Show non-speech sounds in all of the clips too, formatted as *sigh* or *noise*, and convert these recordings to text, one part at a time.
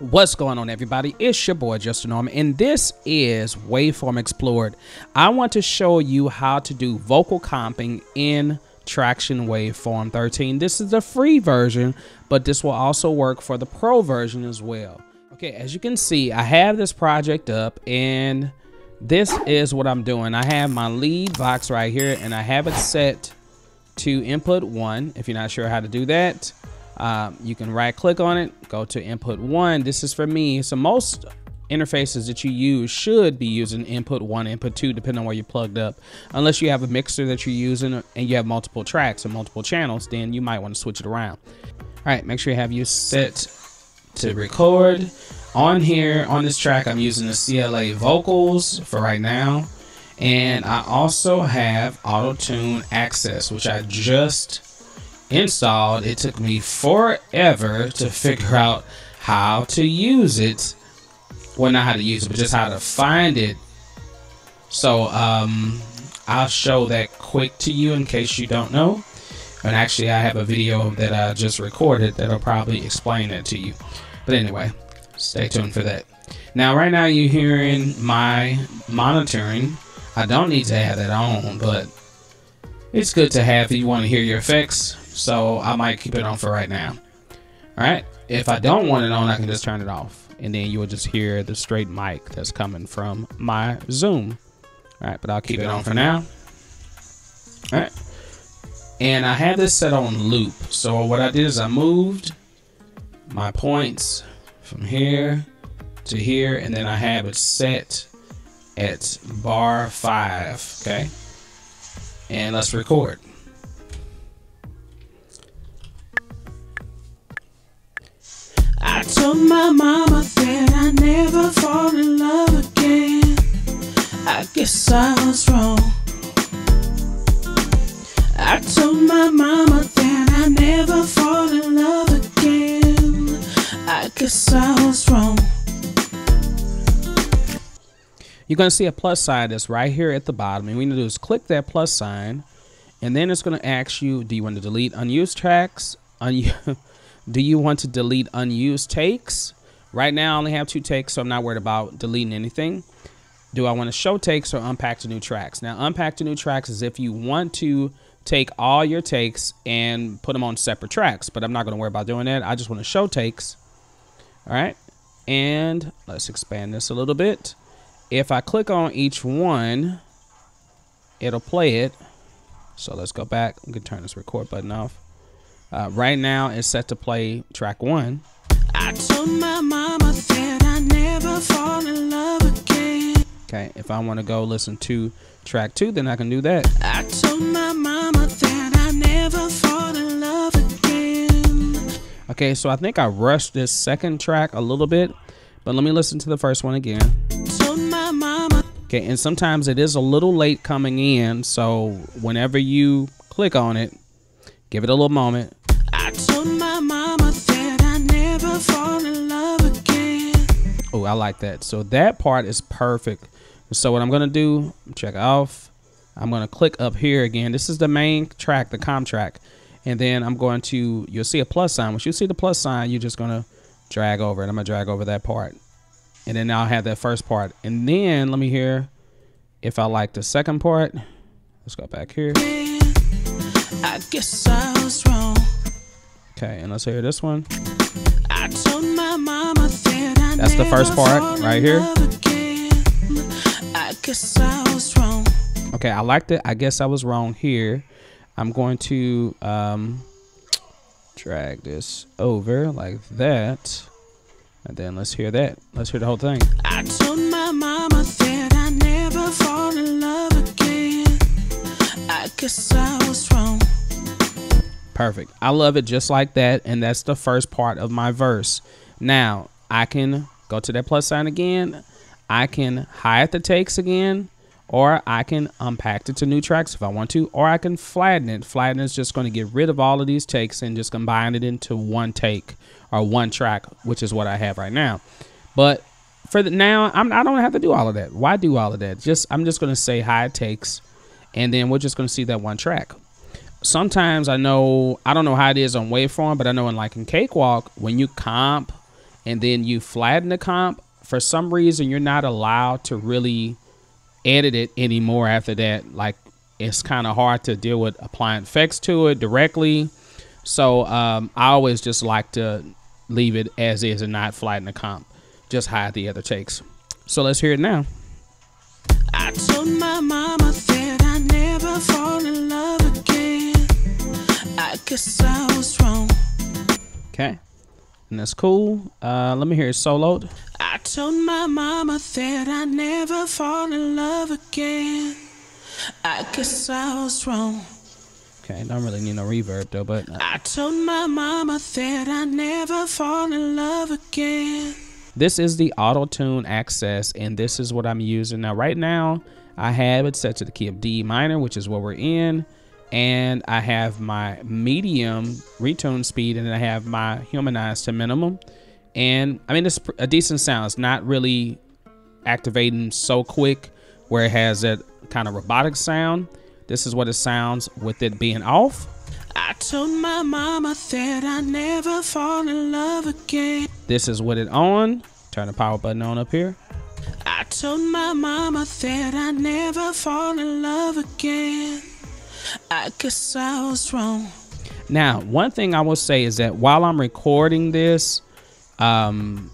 What's going on, everybody? It's your boy Justin Norman, and this is Waveform Explored. I want to show you how to do vocal comping in Tracktion Waveform 13. This is the free version, but this will also work for the pro version as well. Okay, as you can see, I have this project up, and this is what I'm doing. I have my lead box right here, and I have it set to input one. If you're not sure how to do that, um, you can right click on it, go to input one. This is for me. So most interfaces that you use should be using input one, input two, depending on where you're plugged up. Unless you have a mixer that you're using and you have multiple tracks and multiple channels, then you might want to switch it around. All right, make sure you have you set to record. On here, on this track, I'm using the CLA vocals for right now. And I also have auto tune access, which I just installed, it took me forever to figure out how to use it. Well, not how to use it, but just how to find it. So, um, I'll show that quick to you in case you don't know. And actually, I have a video that I just recorded that'll probably explain that to you. But anyway, stay tuned for that. Now, right now, you're hearing my monitoring. I don't need to have that on, but it's good to have if you want to hear your effects so I might keep it on for right now. All right. If I don't want it on, I can just turn it off. And then you will just hear the straight mic that's coming from my Zoom. All right. But I'll keep, it on for now. All right. And I have this set on loop. So what I did is I moved my points from here to here. And then I have it set at bar five. Okay. And let's record. My mama that I never fall in love again. I guess I was wrong. I told my mama that I never fall in love again. I guess I was wrong. You're going to see a plus sign that's right here at the bottom. And you need to do is click that plus sign. And then it's going to ask you, do you want to delete unused tracks? Un *laughs* Do you want to delete unused takes? Right now, I only have two takes, so I'm not worried about deleting anything. Do I want to show takes or unpack the new tracks? Now, unpack the new tracks is if you want to take all your takes and put them on separate tracks, but I'm not going to worry about doing that. I just want to show takes. All right. And let's expand this a little bit. If I click on each one, it'll play it. So let's go back. We can turn this record button off. Uh, right now, it's set to play track one. I told my mama that I never fall in love again. Okay, if I want to go listen to track two, then I can do that. I told my mama that I never fall in love again. Okay, so I think I rushed this second track a little bit, but let me listen to the first one again. Told my mama. Okay, and sometimes it is a little late coming in, so whenever you click on it, give it a little moment. My mama I never fall in love again. Oh, I like that. So that part is perfect. So what I'm gonna do, check off. I'm gonna click up here again. This is the main track, the comp track. And then I'm going to, you'll see a plus sign. Once you see the plus sign, you're just gonna drag over it. I'm gonna drag over that part. And then I'll have that first part. And then let me hear if I like the second part. Let's go back here. I guess I was wrong. Okay, and let's hear this one. I told my mama that I That's the first part right here. I guess I was wrong. Okay, I liked it. I guess I was wrong here. I'm going to um, drag this over like that. And then let's hear that. Let's hear the whole thing. I told my mama that I never fall in love again. I guess I was wrong. Perfect. I love it just like that. And that's the first part of my verse. Now, I can go to that plus sign again. I can hide the takes again. Or I can unpack it to new tracks if I want to. Or I can flatten it. Flatten is just going to get rid of all of these takes and just combine it into one take or one track, which is what I have right now. But for the now, I'm, I don't have to do all of that. Why do all of that? Just I'm just going to say hide takes. And then we're just going to see that one track sometimes I know I don't know how it is on waveform, but I know in like in Cakewalk when you comp and then you flatten the comp, for some reason you're not allowed to really edit it anymore after that. Like it's kind of hard to deal with applying effects to it directly. So um, I always just like to leave it as is and not flatten the comp. Just hide the other takes. So let's hear it now. Guess I was wrong. Okay. And that's cool. Uh, let me hear it soloed. I told my mama that I never fall in love again. I guess I was wrong. Okay, don't really need no reverb though, but uh, I told my mama that I never fall in love again. this is the auto tune access, and this is what I'm using now. Right now, I have it set to the key of D minor, which is what we're in, and I have my medium retune speed, and I have my humanized to minimum. And I mean, it's a decent sound. It's not really activating so quick where it has that kind of robotic sound. This is what it sounds with it being off. I told my mama that I never fall in love again. This is what it on. Turn the power button on up here. I told my mama that I never fall in love again. I guess I was wrong. Now, one thing I will say is that while I'm recording this, um,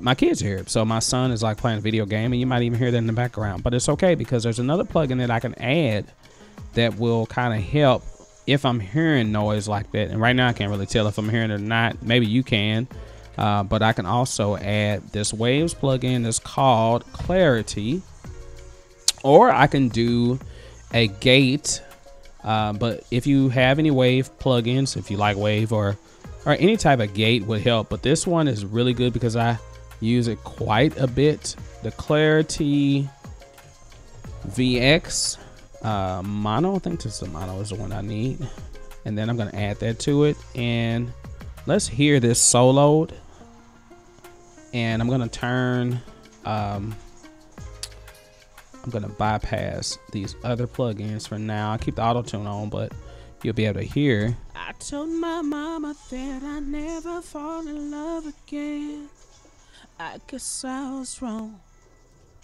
my kids are here. So my son is like playing a video game, and you might even hear that in the background. But it's okay because there's another plugin that I can add that will kind of help if I'm hearing noise like that. And right now I can't really tell if I'm hearing it or not. Maybe you can. Uh, but I can also add this Waves plugin that's called Clarity. Or I can do a gate. Uh, but if you have any Wave plugins, if you like Wave or or any type of gate would help. But this one is really good because I use it quite a bit. The Clarity VX uh, mono. I think this is the mono is the one I need. And then I'm gonna add that to it. And let's hear this soloed. And I'm gonna turn. Um, I'm gonna bypass these other plugins for now. I keep the auto tune on, but you'll be able to hear. I told my mama that I never fall in love again. I guess I was wrong.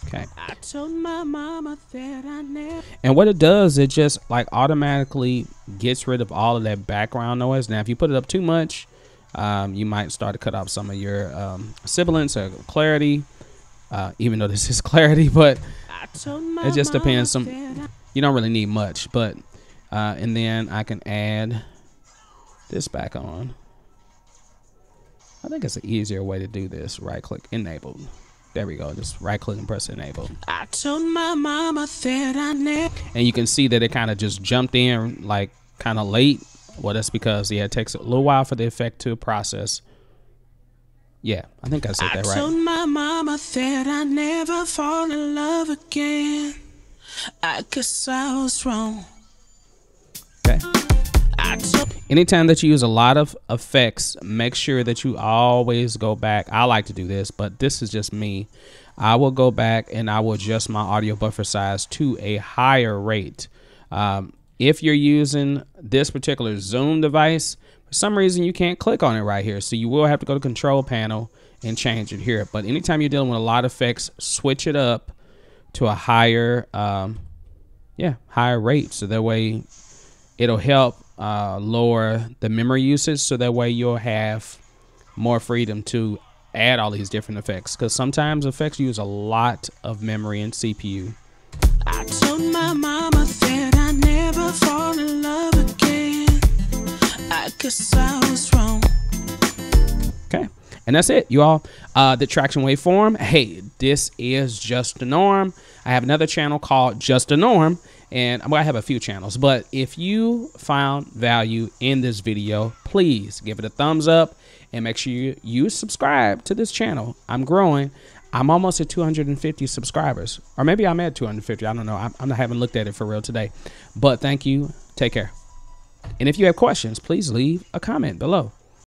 Okay. I told my mama that I never. And what it does, it just like automatically gets rid of all of that background noise. Now, if you put it up too much, um, you might start to cut off some of your um, sibilance or clarity. Uh, even though this is *laughs* clarity, but I told my It just depends some- you don't really need much. But uh, and then I can add this back on. I think it's an easier way to do this. Right click enabled. There we go. Just right click and press enable. I told my mama that I never. and you can see that it kind of just jumped in like kind of late. Well, that's because yeah, it takes a little while for the effect to process. Yeah, I think I said I that told right. my mama that I never fall in love again. I guess I was wrong. Okay. Anytime that you use a lot of effects, make sure that you always go back. I like to do this, but this is just me. I will go back and I will adjust my audio buffer size to a higher rate. Um, if you're using this particular Zoom device, for some reason you can't click on it right here. So you will have to go to control panel and change it here. But anytime you're dealing with a lot of effects, switch it up to a higher, um, yeah, higher rate. So that way it'll help uh, lower the memory usage. So that way you'll have more freedom to add all these different effects. Because sometimes effects use a lot of memory and CPU. Okay. And that's it, you all. Uh, the Tracktion waveform. Hey, this is Just the Norm. I have another channel called Just the Norm, and well, I have a few channels. But if you found value in this video, please give it a thumbs up and make sure you, you subscribe to this channel. I'm growing. I'm almost at 250 subscribers, or maybe I'm at 250. I don't know. I, I haven't looked at it for real today. But thank you. Take care. And if you have questions, please leave a comment below.